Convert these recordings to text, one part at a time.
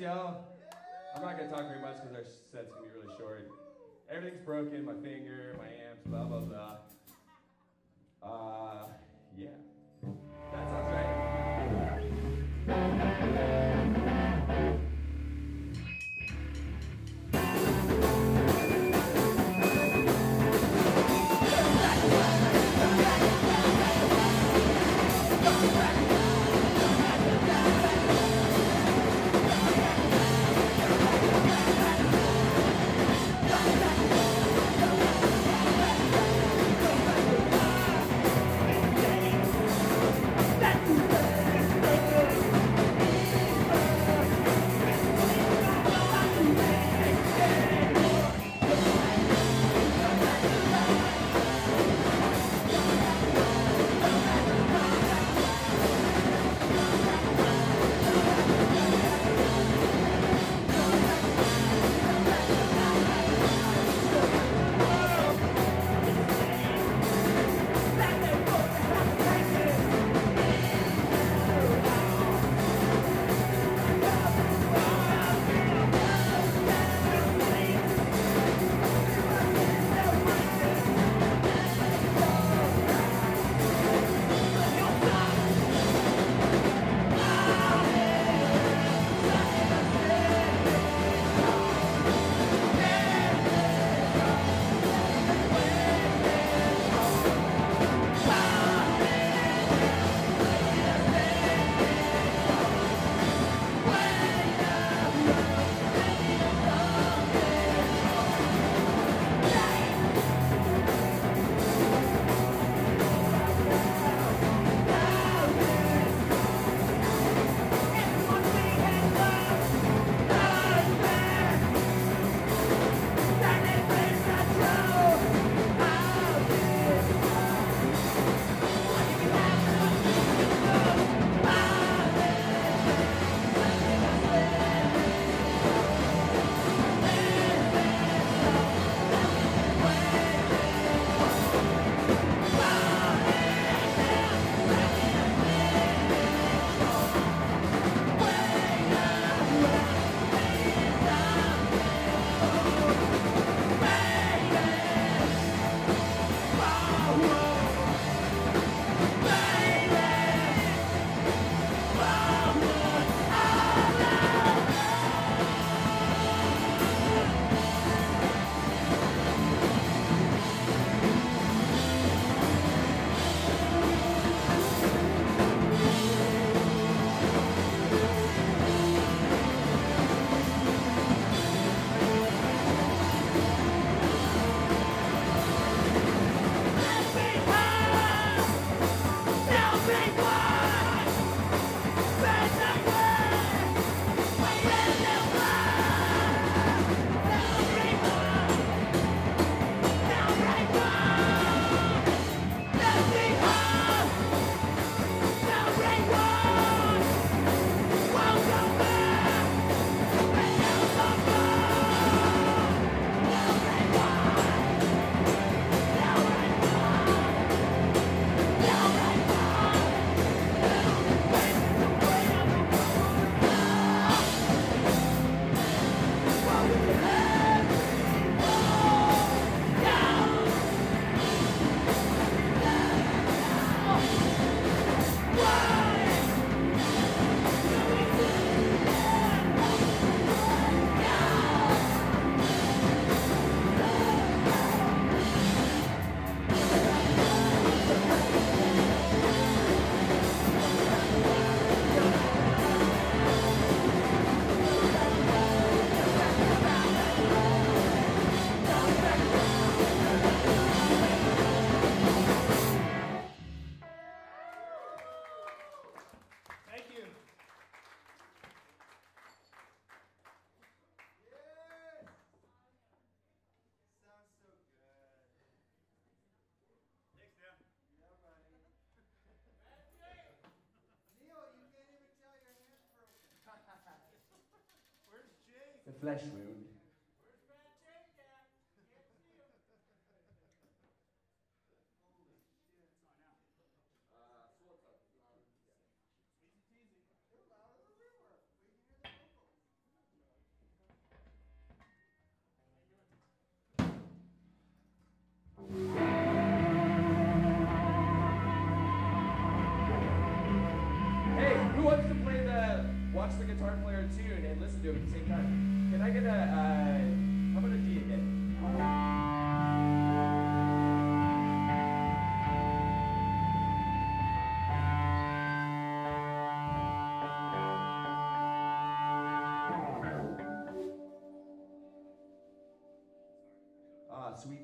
y'all. I'm not gonna talk very much because our set's gonna be really short. Everything's broken, my finger, my amps, blah blah blah. Uh, yeah. flesh,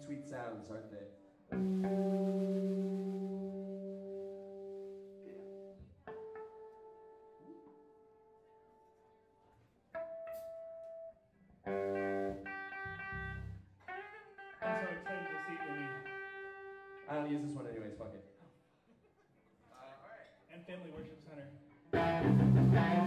sweet sounds, aren't they? I don't use this one anyways, fuck it. Uh. And Family Worship Center.